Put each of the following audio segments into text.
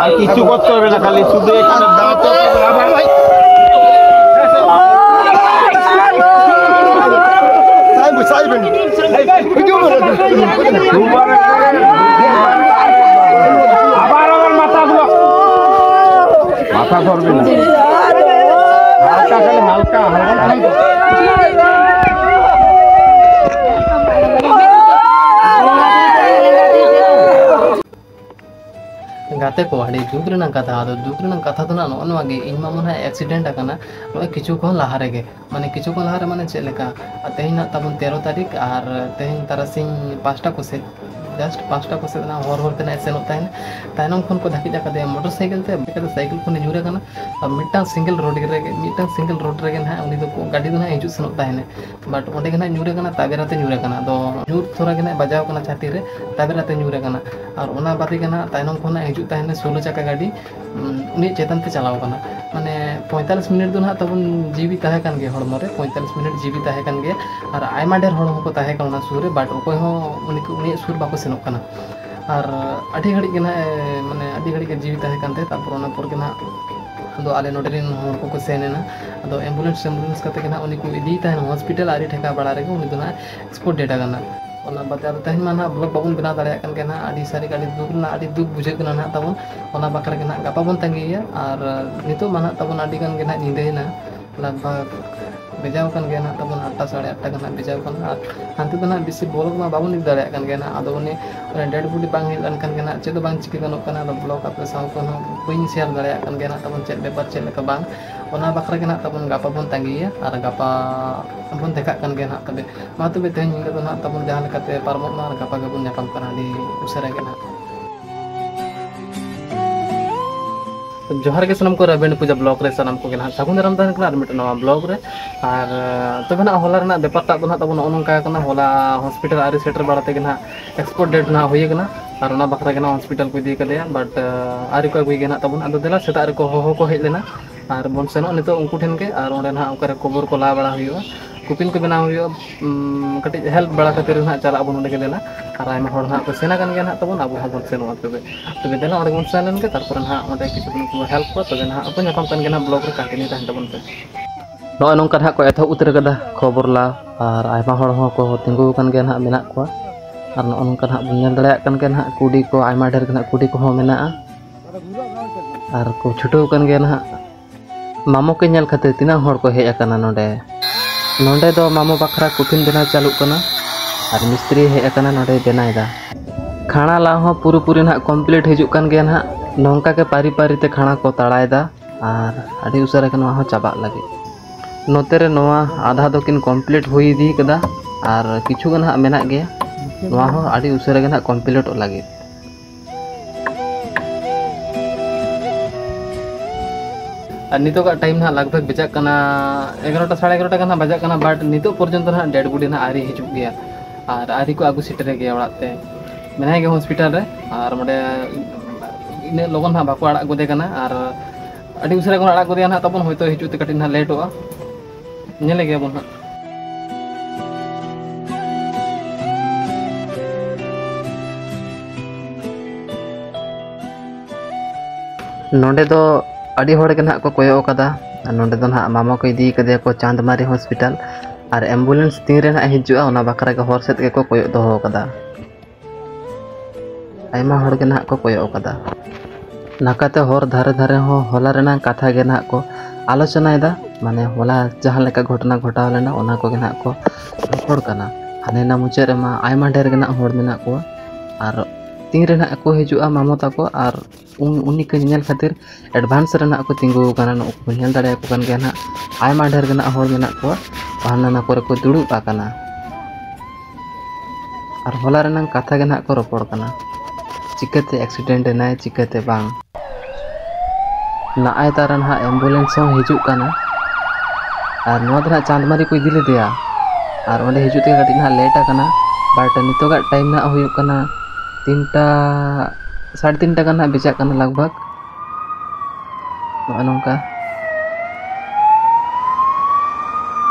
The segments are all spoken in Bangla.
আর কিছু করতে হবে না খালি শুধু এখানে মাথা ধরবে না। হালকা হালকা হালকা ᱜᱟᱛᱮ ᱠᱚ ᱟᱹᱰᱤ ᱫᱩᱠ ᱨᱮᱱᱟᱜ ᱠᱟᱛᱷᱟ ᱟᱫᱚ ᱫᱩᱠ ᱨᱮᱱᱟᱜ ᱠᱟᱛᱷᱟ ᱫᱚ ᱱᱚᱜᱼᱚ ᱱᱚᱣᱟ ᱜᱮ ᱤᱧ ᱢᱟ ᱢᱚᱱᱮ ᱮᱠᱥᱤᱰᱮᱱᱴ ᱟᱠᱟᱱᱟ ᱱᱚᱜᱼᱚᱭ ᱠᱤᱪᱷᱩ ᱠᱷᱚᱱ ᱞᱟᱦᱟ ᱨᱮᱜᱮ ᱢᱟᱱᱮ ᱠᱤᱪᱷᱩ ᱠᱷᱚᱱ ᱞᱟᱦᱟᱨᱮ ᱢᱟᱱᱮ ᱪᱮᱫ ᱞᱮᱠᱟ ᱛᱮᱦᱮᱧ ᱱᱟᱜ ᱛᱟᱵᱚᱱ ᱛᱮᱨᱚ ᱛᱟᱹᱨᱤᱠᱷ ᱟᱨ ᱛᱮᱦᱮᱧ ᱛᱟᱨᱟᱥᱤᱧ ᱯᱟᱸᱪᱴᱟ ᱠᱚᱥᱮᱫ ᱡᱟᱥᱴ ᱯᱟᱸᱪᱴᱟ ᱠᱚᱥᱮᱫ ᱱᱟᱜ ᱦᱚᱨ ᱦᱚᱨ ᱛᱮᱱᱟᱜ ᱥᱮᱱᱚᱜ ᱛᱟᱦᱮᱱ ᱛᱟᱭᱱᱚᱢ ᱠᱷᱚᱱ ᱠᱚ ᱫᱷᱟᱹᱠᱤᱡ ᱟᱠᱟᱫᱮᱭᱟ ᱢᱚᱴᱚᱨ ᱥᱟᱭᱠᱮᱞ ᱛᱮ ᱠᱟᱛᱮ ᱥᱟᱭᱠᱮᱞ ᱠᱷᱚᱱᱮ ᱧᱩᱨ ᱟᱠᱟᱱᱟ ᱟᱨ ᱢᱤᱫᱴᱟᱝ ᱥᱤᱝᱜᱮᱞ ᱨᱳᱰ ᱨᱮᱜᱮ ᱢᱤᱫᱴᱟᱝ ᱥᱤᱝᱜᱮᱞ ᱨᱳᱰ ᱨᱮᱜᱮ ᱱᱟᱦᱟᱜ ᱩᱱᱤ ᱫᱚ ᱜᱟᱹᱰᱤ ᱫᱚ ᱱᱟᱦᱟᱜ ᱦᱤᱡᱩᱜ ᱥᱮᱱᱚᱜ ᱛᱟᱦᱮᱱᱟ ᱵᱟᱴ ᱚᱸᱰᱮ ᱜᱮ ᱱᱟᱦᱟᱜ ᱧᱩᱨ ᱟᱠᱟᱱᱟ ᱛᱟᱵᱮᱨᱟᱛᱮ ᱧᱩᱨ ᱟᱠᱟᱱᱟ ᱟᱫᱚ ᱧᱩᱨ ᱛᱷᱚᱲᱟ ᱜᱮ ᱱᱟᱦᱟᱜ ᱵᱟᱡᱟᱣ ᱟᱠᱟᱱᱟ ᱪᱷᱟᱹᱛᱤ ᱨᱮ ᱛᱟᱵᱮᱨᱟᱛᱮ ᱧᱩᱨ ᱟᱠᱟᱱᱟ ᱟᱨ ᱚᱱᱟ ᱵᱟᱫᱮ ᱜᱮ ᱱᱟᱦᱟᱜ ᱛᱟᱭᱱᱚᱢ ᱠᱷᱚᱱᱟᱜ ᱦᱤᱡᱩᱜ ᱛᱟᱦᱮᱱᱟ ᱥᱳᱞᱳ ᱪᱟᱠᱟ ᱜᱟᱹᱰᱤ ᱩᱱᱤ ᱪᱮᱛᱟᱱ ᱛᱮ ᱪᱟᱞᱟᱣ ᱟᱠᱟᱱᱟ ᱢᱟᱱᱮ पैंतालीस मिनट ᱫᱚ ᱱᱟᱦᱟᱜ ᱛᱟᱵᱚᱱ ᱡᱤᱣᱤ ᱛᱟᱦᱮᱸ ᱠᱟᱱ ᱜᱮᱭᱟ ᱦᱚᱲᱢᱚ ᱨᱮ ᱯᱚᱸᱭᱛᱟᱞᱤᱥ ᱢᱤᱱᱤᱴ ᱡᱤᱣᱤ ᱛᱟᱦᱮᱸ ᱠᱟᱱ ᱜᱮᱭᱟ ᱟᱨ ᱟᱭᱢᱟ ᱰᱷᱮᱨ ᱦᱚᱲ ᱦᱚᱸᱠᱚ ᱛᱟᱦᱮᱸ ᱠᱟᱱᱟ ᱚᱱᱟ ᱥᱩᱨ ᱨᱮ ᱵᱟᱴ ᱚᱠᱚᱭ ᱦᱚᱸ ᱩᱱᱤ ᱩᱱᱤᱭᱟᱜ ᱥᱩᱨ ᱵᱟᱠᱚ ᱥᱮᱱᱚᱜ ᱠᱟᱱᱟ ᱟᱨ ᱟᱹᱰᱤ ᱜᱷᱟᱹᱲᱤᱡ ᱜᱮ ᱱᱟᱦᱟᱜ ᱢᱟᱱᱮ ᱟᱹᱰᱤ ᱜᱷᱟᱹᱲᱤᱡ ᱜᱮ ᱡᱤᱣᱤ ᱛᱟᱦᱮᱸ ᱠᱟᱱ ᱛᱟᱭᱟ ᱛᱟᱨᱯᱚᱨ ᱚᱱᱟ ᱯᱚᱨ ᱜᱮ ᱱᱟᱦᱟᱜ ᱟᱫᱚ ᱟᱞᱮ ᱱᱚᱰᱮ ᱨᱮᱱ ᱦᱚᱲ ᱠᱚᱠᱚ ᱥᱮᱱ ᱮᱱᱟ ᱟᱫᱚ ᱮᱢᱵᱩᱞᱮᱱᱥ ᱮᱢᱵᱩᱞᱮᱱᱥ ᱠᱟᱛᱮ ᱜᱮ ᱱᱟᱦᱟᱜ ᱩᱱᱤ ᱠᱚ ᱤᱫᱤᱭ ᱛᱟᱦᱮᱱ ᱦᱚᱥᱯᱤᱴᱟᱞ ᱟᱨ ᱴᱷᱮᱠᱟ ᱵᱟᱲᱟ ᱨᱮᱜᱮ ᱩᱱᱤ ᱫᱚ ᱱᱟᱦᱟᱜ ᱮᱠᱥᱯᱳᱨᱴ ᱰᱮᱴᱟ ᱠᱟᱱᱟ wala batar teh mana blog babun kena tariakan kena adi sari kali itu kena adi itu bujek kena nak tahu wala bakar kena gak apa pun tanggi ya. Ar itu mana tahu adi kan kena nyindahin ya. lah ᱛᱟᱵᱚᱱ ᱟᱹᱰᱤ ᱜᱟᱱ ᱜᱮ ᱱᱟᱦᱟᱜ ᱧᱤᱫᱟᱹᱭᱮᱱᱟ ᱞᱟᱜᱽ ᱵᱷᱟᱜᱽ ᱵᱮᱡᱟᱣ ᱟᱠᱟᱱ ᱜᱮᱭᱟ ᱱᱟᱦᱟᱜ ᱛᱟᱵᱚᱱ ᱟᱴᱴᱟ ᱥᱟᱲᱮ ᱟᱴᱴᱟ ᱜᱟᱱ ᱱᱟᱦᱟᱜ ᱵᱮᱡᱟᱣ ᱟᱠᱟᱱᱟ ᱟᱨ ᱦᱟᱱᱛᱮ ᱫᱚ ᱱᱟᱦᱟᱜ ᱵᱮᱥᱤ ᱵᱞᱚᱜ ᱢᱟ ᱵᱟᱵᱚᱱ ᱤᱫᱤ ᱫᱟᱲᱮᱭᱟᱜ ᱠᱟᱱ ᱜᱮᱭᱟ ᱱᱟᱦᱟᱜ ᱟᱫᱚ ᱩᱱᱤ ᱰᱮᱰ ᱵᱚᱰᱤ ᱵᱟᱝ ᱦᱮᱡ ᱞᱮᱱᱠᱷᱟᱱ ᱜᱮ ᱱᱟᱦᱟᱜ ᱪᱮᱫ ᱫᱚ ᱵᱟᱝ ᱪᱤᱠᱟᱹ ᱜᱟᱱᱚᱜ ᱠᱟᱱᱟ ᱟᱫᱚ ᱵᱞᱚᱜ ᱟᱯᱮ ᱥᱟᱶ ᱠᱚᱦᱚᱸ ᱵᱟᱹᱧ ᱥᱮᱭᱟᱨ ᱫᱟᱲᱮᱭᱟᱜ ᱠᱟᱱ ᱜᱮᱭᱟ ᱱᱟᱦᱟᱜ ᱛᱟᱵᱚᱱ ᱪᱮᱫ ᱵᱮᱯᱟᱨ ᱪᱮᱫ ᱞᱮᱠᱟ ᱵᱟᱝ ᱚᱱᱟ ᱵᱟᱠᱷᱨᱟ ᱜᱮ ᱱᱟᱦᱟᱜ ᱛᱟᱵᱚᱱ ᱜᱟᱯᱟ ᱵᱚᱱ ᱛᱟᱸᱜᱤᱭᱮᱭᱟ ᱟᱨ ᱜᱟᱯᱟ ᱵᱚᱱ ᱫᱮᱠᱷᱟᱜ ᱠᱟᱱ ᱜᱮᱭᱟ ᱱᱟᱦᱟᱜ ᱛᱚᱵᱮ ᱢᱟ ᱛᱚᱵᱮ ᱛᱮᱦᱮᱧ ᱧᱤᱫᱟᱹ ᱫᱚ ᱱᱟᱦᱟᱜ ᱛᱟᱵᱚᱱ ᱡᱟᱦᱟᱸ ᱞᱮᱠᱟᱛᱮ ᱯᱟᱨᱚᱢᱚᱜ ᱢᱟ ᱟᱨ ᱜᱟᱯᱟ ᱜᱮᱵᱚᱱ ᱧᱟᱯᱟᱢ ᱠᱟᱱᱟ ᱟᱹᱰᱤ ᱩᱥᱟᱹᱨᱟ ᱜᱮ ᱱᱟᱦᱟᱜ ᱡᱚᱦᱟᱨ ᱜᱮ ᱥᱟᱱᱟᱢ ᱠᱚ ᱨᱟᱵᱮᱱ ᱯᱩᱡᱟ ᱵᱞᱚᱜ ᱨᱮ ᱥᱟᱱᱟᱢ ᱠᱚᱜᱮ ᱱᱟᱦᱟᱜ ᱥᱟᱹᱜᱩᱱ ᱫᱟᱨᱟᱢ ᱛᱟᱦᱮᱱ ᱠᱟᱱᱟ ᱟᱨ ᱢᱤᱫᱴᱟᱝ ᱱᱟᱣᱟ ᱵᱞᱚᱜ ᱨᱮ ᱟᱨ ᱛᱚᱵᱮ ᱱᱟᱦᱟᱜ ᱦᱚᱞᱟ ᱨᱮᱱᱟᱜ ᱵᱮᱯᱟᱨ ᱴᱟᱜ ᱫᱚ ᱱᱟᱦᱟᱜ ᱛᱟᱵᱚᱱ ᱱᱚᱜᱼᱚ ᱱᱚᱝᱠᱟ ᱠᱟᱱᱟ ᱦᱚᱞᱟ ᱦᱚᱥᱯᱤᱴᱟᱞ ᱟᱹᱨᱤ ᱥᱮᱴᱮᱨ ᱵᱟᱲᱟ ᱛᱮᱜᱮ ᱱᱟᱦᱟᱜ ᱮᱠᱥᱯᱳᱨᱴ ᱰᱮᱴ ᱱᱟᱦᱟᱜ ᱦᱩᱭ ᱟᱠᱟᱱᱟ ᱟᱨ ᱚᱱᱟ ᱵᱟᱠᱷᱨᱟ ᱜᱮ ᱱᱟᱦᱟᱜ ᱦᱚᱥᱯᱤᱴᱟᱞ ᱠᱚ ᱤᱫᱤ ᱠᱟᱫᱮᱭᱟ ᱵᱟᱴ ᱟᱹᱨᱤ ᱠᱚ ᱟᱹᱜᱩᱭ ᱜᱮ ᱱᱟᱦᱟᱜ ᱛᱟᱵᱚᱱ ᱟᱫᱚ ᱫᱮᱞᱟ ᱥᱮᱛᱟᱜ ᱨᱮᱠᱚ ᱦᱚᱦᱚ ᱠᱚ ᱦᱮᱡ ᱞᱮᱱᱟ ᱟᱨ ᱵᱚᱱ ᱥᱮᱱᱚᱜᱼᱟ ᱱᱤᱛᱚᱜ ᱩᱱᱠᱩ ᱴᱷᱮᱱ ᱜᱮ ᱟᱨ ᱚᱸᱰᱮ ᱱᱟᱦᱟᱜ ᱚᱠᱟᱨᱮ ᱠᱷᱚᱵᱚᱨ ᱠᱚ ᱞᱟ ᱵᱟᱲᱟ ᱦᱩᱭᱩᱜᱼᱟ kupin kubina aku yuk mm, ketik help berada ke tiru nak cara abun udah kelela. Arai emang orang nak ke sana kan kan nak tahu nak buah abun seno waktu itu tapi dengan orang muncul kan kita pernah nak mau dek kita pun help kok tapi nak apa nyakam kan kita blok kerja ini dah tahu pun no anong kerja kau itu utara kada kabur lah. Ar emang orang aku tinggal kan kan nak minat kuah karena anong kerja punya dalek kan kan nak kudi kau aima dari kan nak kudi mina. mana ah. ar kau cutu kan kan nak mamu kenyal kata tina hor kau hejakan ya anu deh नोंडे दो मामो बखरा कुफिन बनाव चालू करना और मिस्त्री है अकना नोंडे बनाए दा। खाना लाओ हो पूरी पूरी ना कंप्लीट है जुकन गया ना नौका के पारी पारी ते खाना को तड़ाए दा। और अड़ी उसे रखना वहाँ चाबा लगे। नोते रे नोआ आधा दो किन कंप्लीट हुई दी। कदा और किछु गन मेना गया। वहाँ अड़ी उसे रखना कंप्लीट लगे। nito ka time na lagbag bajak kana egrota sada egrota kana bajak kana but nito porjonto dead body na ari hijuk gaya ar ari ko agu sitre gaya orate menahe ke hospital re ar mode ini logon na baku ada gude ar adi usare kona ada gude kana tapon hoito hijuk tekatin na late wa nyele gaya bon Nonde अड़ी होड़ के ना को कोयो मामा को इदी कदे को चांदमारी हॉस्पिटल और एंबुलेंस तीन रे ना हिजुआ ओना हर सेत के को कोयो दो ना को कोयो कदा नाकाते हर धारे धारे हो कथा के ना को आलोचना एदा माने होला जहाँ घटना घटाव लेना को के ना को रपड़ हाने मुचाद मुचे ढेर के ना को और ᱛᱤᱱ ᱨᱮᱱᱟᱜ ᱠᱚ ᱦᱤᱡᱩᱜᱼᱟ ᱢᱟᱢᱚ ᱛᱟᱠᱚ ᱟᱨ ᱩᱱᱤ ᱠᱚ ᱧᱮᱧᱮᱞ ᱠᱷᱟᱹᱛᱤᱨ ᱮᱰᱵᱷᱟᱱᱥ ᱨᱮᱱᱟᱜ ᱠᱚ ᱛᱤᱸᱜᱩ ᱟᱠᱟᱱᱟ ᱱᱩᱠᱩ ᱠᱚ ᱧᱮᱞ ᱫᱟᱲᱮᱭᱟᱠᱚ ᱠᱟᱱ ᱜᱮᱭᱟ ᱱᱟᱜ ᱟᱭᱢᱟ ᱰᱷᱮᱨ ᱜᱮ ᱱᱟᱜ ᱦᱚᱲ ᱢᱮᱱᱟᱜ ᱠᱚᱣᱟ ᱦᱟᱱᱟ ᱱᱟ ᱠᱚᱨᱮ ᱠᱚ ᱫᱩᱲᱩᱵ ᱟᱠᱟᱱᱟ ᱟᱨ ᱦᱚᱞᱟ ᱨᱮᱱᱟᱝ ᱠᱟᱛᱷᱟ ᱜᱮ ᱱᱟᱜ ᱠᱚ ᱨᱚᱯᱚᱲ ᱠᱟᱱᱟ ᱪᱤᱠᱟᱹᱛᱮ ᱮᱠᱥᱤᱰᱮᱱᱴ ᱮᱱᱟᱭ ᱪᱤᱠᱟᱹᱛᱮ ᱵᱟᱝ ᱱᱟᱜᱼᱟᱭ ᱛᱟᱨᱟ ᱱᱟᱜ ᱮᱢᱵᱩᱞᱮᱱᱥ ᱦᱚᱸ ᱦᱤᱡᱩᱜ ᱠᱟᱱᱟ ᱟᱨ ᱱᱚᱣᱟ ᱫᱚ ᱱᱟᱜ ᱪᱟᱸᱫᱽᱢᱟᱨᱤ ᱠᱚ ᱤᱫᱤ ᱞᱮᱫᱮᱭᱟ ᱟᱨ ᱚᱸᱰᱮ ᱦᱤᱡᱩᱜ ᱛᱮ ᱠᱟᱹᱴᱤᱡ ᱱᱟᱜ ᱞᱮᱴ ᱟᱠᱟᱱᱟ ᱵᱟᱴ ᱱᱤᱛᱚᱜᱟᱜ ᱴᱟᱭᱤᱢ ᱱᱟᱜ ᱦᱩᱭᱩᱜ ᱠᱟᱱᱟ তিনটা সাড়ে তিনটা গান ᱱᱟᱦᱟᱜ ᱵᱮᱪᱟᱜ ᱠᱟᱱᱟ ᱞᱟᱜᱽ ᱵᱷᱟᱜᱽ ᱱᱚᱜᱼᱚᱭ ᱱᱚᱝᱠᱟ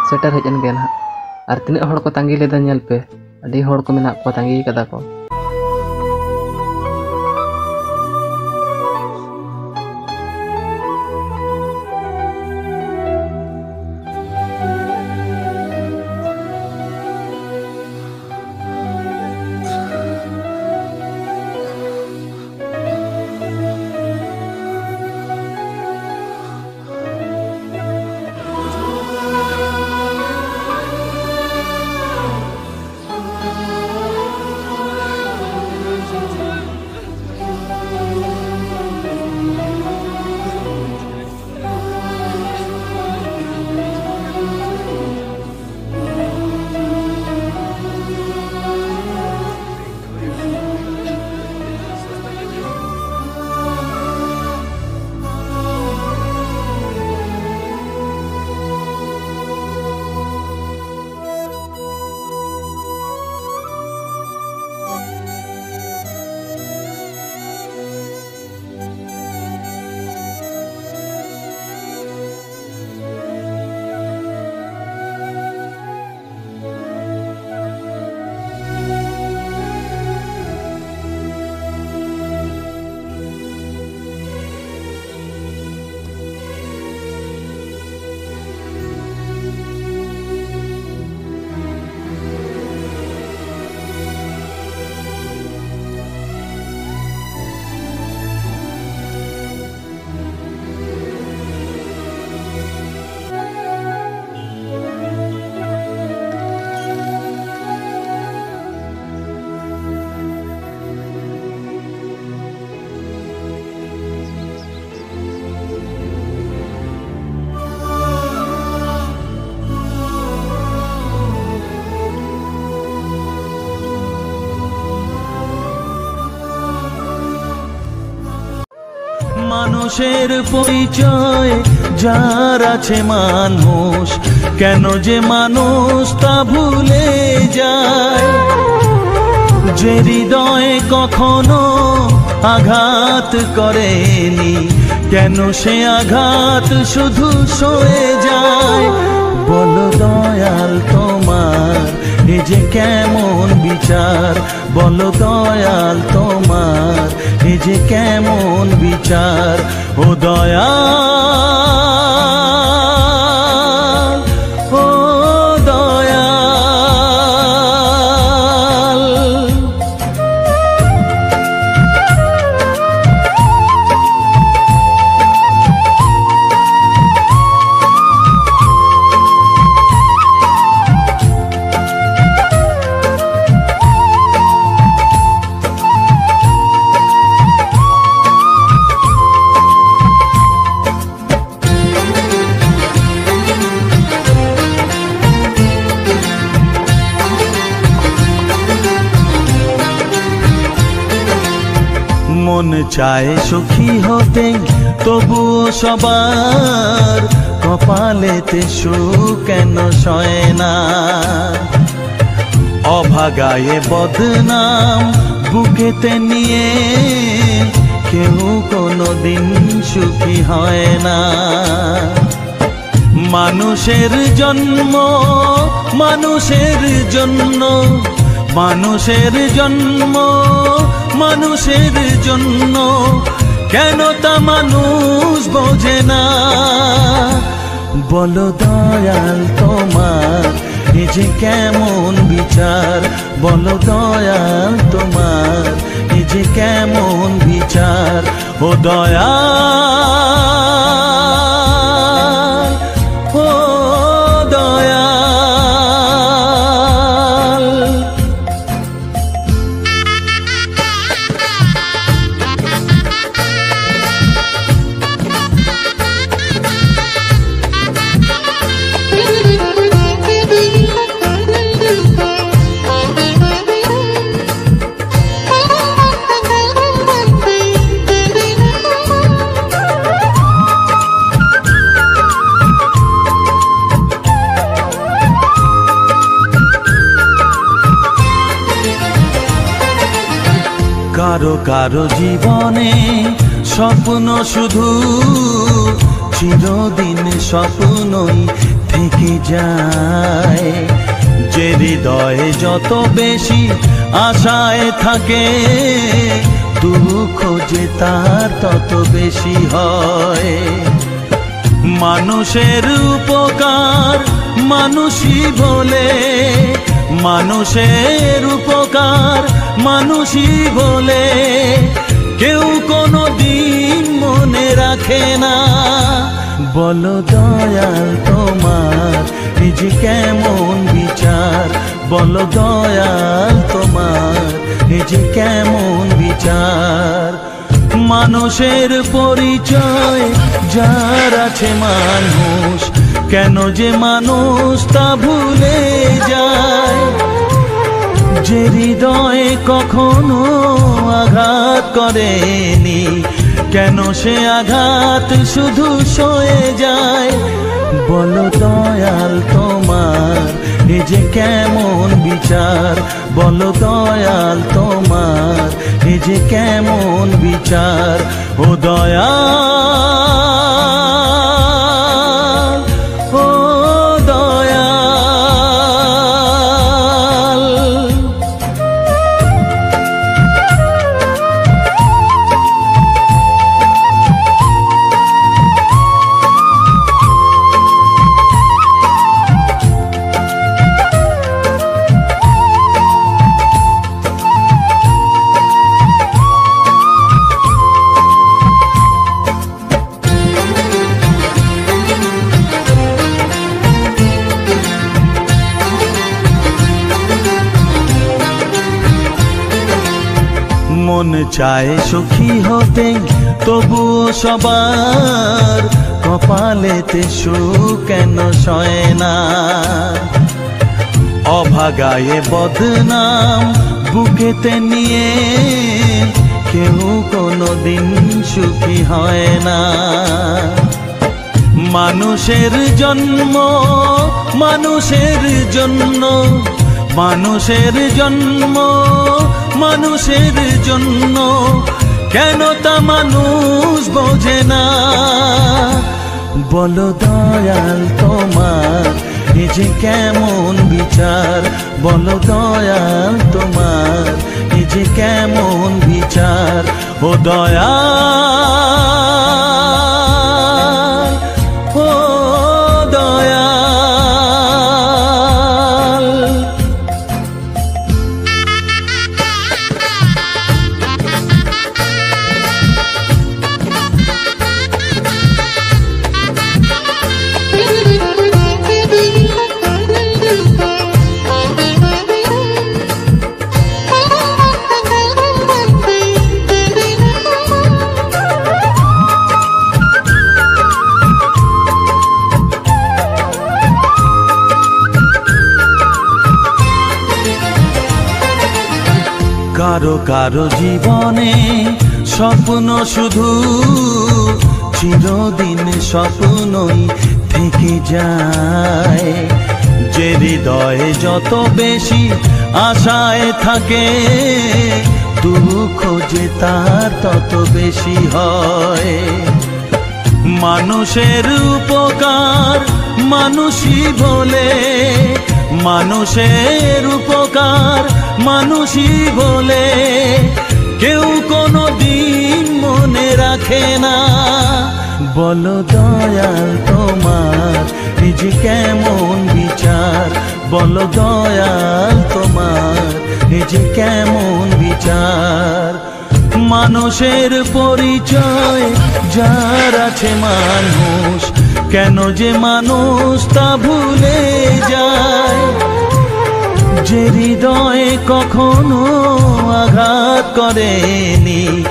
ᱥᱮᱴᱮᱨ ᱦᱮᱡ ᱮᱱ ᱜᱮᱭᱟ ᱱᱟᱦᱟᱜ ᱟᱨ ᱛᱤᱱᱟᱹᱜ ᱦᱚᱲ ᱠᱚ ᱛᱟᱸᱜᱤ ᱞᱮᱫᱟ ᱧᱮᱞ ᱯᱮ ᱟᱹᱰᱤ ᱦᱚᱲ ᱠᱚ ᱢᱮᱱᱟᱜ ᱠᱚᱣᱟ ᱛᱟᱸᱜᱤ ᱠᱟᱫᱟ ᱠᱚ মানুষের পরিচয়, যার আছে মানুষ। কেন যে মানুষ তা ভুলে যায়। যে হৃদয়ে কখনো আঘাত করেনি, কেন সে আঘাত শুধু সয়ে যায়? বলো দয়াল তোমার, এ যে কেমন বিচার। বলো দয়াল তোমার এ যে কেমন বিচার ও দয়াল চায় সুখী হতে, তবুও সবার কপালেতে সুখ কেন সয় না? অভাগায়ে বদনাম বুকেতে নিয়ে কেউ কোনো দিন সুখী হয় না। মানুষের জন্ম, মানুষের জন্য, মানুষের জন্ম মানুষের জন্য কেন তা মানুষ বোঝে না? বলো দয়াল তোমার, এ যে কেমন বিচার। বলো দয়াল তোমার, এ যে কেমন বিচার। ও দয়াল কারও কারও জীবনে স্বপ্ন শুধু চিরদিন স্বপ্নই থেকে যায়। যে হৃদয়ে যত বেশি আশায় থাকে দুঃখ যে তার তত বেশি হয়। মানুষের উপকার মানুষই বলে মানুষের উপকার মানুষই বলে। কেউ কোনো দিন মনে রাখে না। বলো দয়াল তোমার, নিজ কেমন বিচার? বলো দয়াল তোমার, নিজ কেমন বিচার? মানুষের পরিচয়, যার আছে মানুষ কেন যে মানুষ তা ভুলে যায়? যে হৃদয়ে কখনো আঘাত করেনি, কেন সে আঘাত শুধু সয়ে যায়? বলো দয়াল তোমার, এ যে কেমন বিচার? বলো দয়াল তোমার, এ যে কেমন বিচার? ও দয়াল চায় সুখী হতে, তবুও সবার কপালেতে সুখ কেন সয় না? অভাগায়ে বদনাম বুকেতে নিয়ে কেউ কোনো দিন সুখী হয় না। মানুষের জন্ম, মানুষের জন্য, মানুষের জন্ম মানুষের জন্য কেন তা মানুষ বোঝে না? বলো দয়াল তোমার, এ যে কেমন বিচার। বলো দয়াল তোমার, এ যে কেমন বিচার। ও দয়াল কারও কারও জীবনে স্বপ্ন শুধু চিরদিন স্বপ্নই থেকে যায়। যে হৃদয়ে যত বেশি আশায় থাকে দুঃখ যে তার তত বেশি হয়। মানুষের উপকার মানুষই বলে মানুষের উপকার মানুষই বলে। কেউ কোনো দিন মনে রাখে না। বলো দয়াল তোমার, নিজ কেমন বিচার? বলো দয়াল তোমার, নিজ কেমন বিচার? মানুষের পরিচয়, যার আছে মানুষ কেন যে মানুষ তা ভুলে যায়? যে হৃদয়ে কখনো আঘাত করেনি,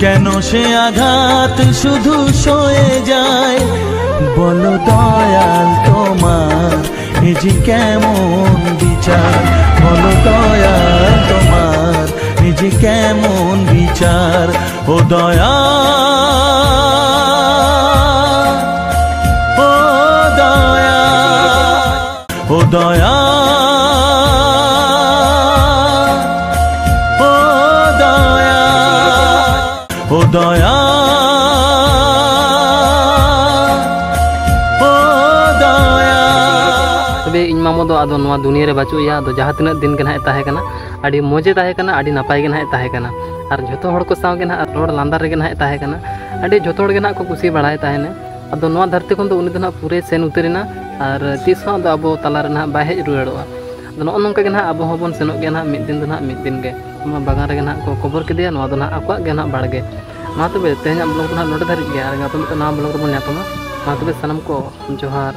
কেন সে আঘাত শুধু সয়ে যায়? বলো দয়াল তোমার, এ যে কেমন বিচার? বলো দয়াল তোমার, এ যে কেমন বিচার? ও দয়া ᱤᱧ ᱢᱟᱢᱚ ᱫᱚ ᱟᱫᱚ ᱱᱚᱣᱟ ᱫᱩᱱᱤᱭᱟᱹ ᱨᱮ ᱵᱟᱹᱪᱩᱜ ᱮᱭᱟ ᱟᱫᱚ ᱡᱟᱦᱟᱸ ᱛᱤᱱᱟᱹᱜ ᱫᱤᱱ ᱜᱮ ᱱᱟᱦᱟᱜ ᱮ ᱛᱟᱦᱮᱸ ᱠᱟᱱᱟ ᱟᱹᱰᱤ ᱢᱚᱡᱮ ᱛᱟᱦᱮᱸ ᱠᱟᱱᱟ ᱟᱹᱰᱤ ᱱᱟᱯᱟᱭ ᱜᱮ ᱱᱟᱦᱟᱜ ᱮ ᱛᱟᱦᱮᱸ ᱠᱟᱱᱟ ᱟᱨ ᱡᱷᱚᱛᱚ ᱦᱚᱲ ᱠᱚ ᱥᱟᱶ ᱜᱮ ᱱᱟᱦᱟᱜ ᱨᱚᱲ ᱞᱟᱸᱫᱟ ᱨᱮᱜᱮ ᱱᱟᱦᱟᱜ ᱮ ᱛᱟᱦᱮᱸ ᱠᱟᱱᱟ ᱟᱹᱰᱤ ᱡᱷᱚᱛᱚ ᱦᱚᱲ ᱜᱮ ᱱᱟᱦᱟᱜ ᱠᱚ ᱠᱩᱥᱤ ᱵᱟᱲᱟᱭ ᱛᱟᱦᱮᱱᱟ ᱟᱫᱚ ᱱᱚᱣᱟ ᱫᱷᱟᱹᱨᱛᱤ ᱠᱷᱚᱱ ᱫᱚ ᱩᱱᱤ ᱫᱚ ᱱᱟᱦᱟᱜ ᱯᱩᱨᱟᱹ ᱥᱮᱱ ᱩᱛᱟᱹᱨᱮᱱᱟ ᱟᱨ ᱛᱤᱥ ᱦᱚᱸ ᱟᱫᱚ ᱟᱵᱚ ᱛᱟᱞᱟᱨᱮ ᱱᱟᱦᱟᱜ ᱵᱟᱭ ᱦᱮᱡ ᱨᱩᱣᱟᱹᱲᱚᱜᱼᱟ ᱟᱫᱚ ᱱᱚᱜᱼᱚ ᱱᱚᱝᱠᱟ ᱜᱮ ᱱᱟᱦᱟᱜ ᱟᱵᱚ ᱦᱚᱸᱵᱚᱱ ᱥᱮᱱᱚᱜ ᱜᱮᱭᱟ ᱱᱟᱦᱟᱜ ᱢᱤᱫ din ᱫᱚ ᱱᱟᱦᱟᱜ ᱢᱤᱫ din ᱜᱮ ᱱᱚᱣᱟ ᱵᱟᱜᱟᱱ ᱨᱮᱜᱮ ᱱᱟᱦᱟᱜ ᱠᱚ ᱠᱚᱵᱚᱨ ᱠᱮᱫᱮᱭᱟ ᱱᱚᱣᱟ ᱫᱚ ᱱᱟᱦᱟᱜ ᱟᱠᱚᱣᱟᱜ ᱜᱮ ᱱᱟᱦᱟᱜ ᱵᱟᱲᱜᱮ ᱢᱟ ᱛᱚᱵᱮ ᱛᱮᱦᱮᱧᱟᱜ ᱵᱞᱚᱜ ᱫᱚ ᱱᱟᱦᱟᱜ ᱱᱚᱰᱮ ᱫᱷᱟᱹᱨᱤᱡ ᱜᱮ ᱟᱨ ᱜᱟᱯᱟ ᱢᱤᱫᱴᱟᱝ ᱱᱟᱣᱟ ᱵᱞᱚᱜ ᱨᱮᱵᱚᱱ ᱧᱟᱯᱟᱢᱟ ᱢᱟ ᱛᱚᱵᱮ ᱥᱟᱱᱟᱢ ᱠᱚ ᱡᱚᱦᱟᱨ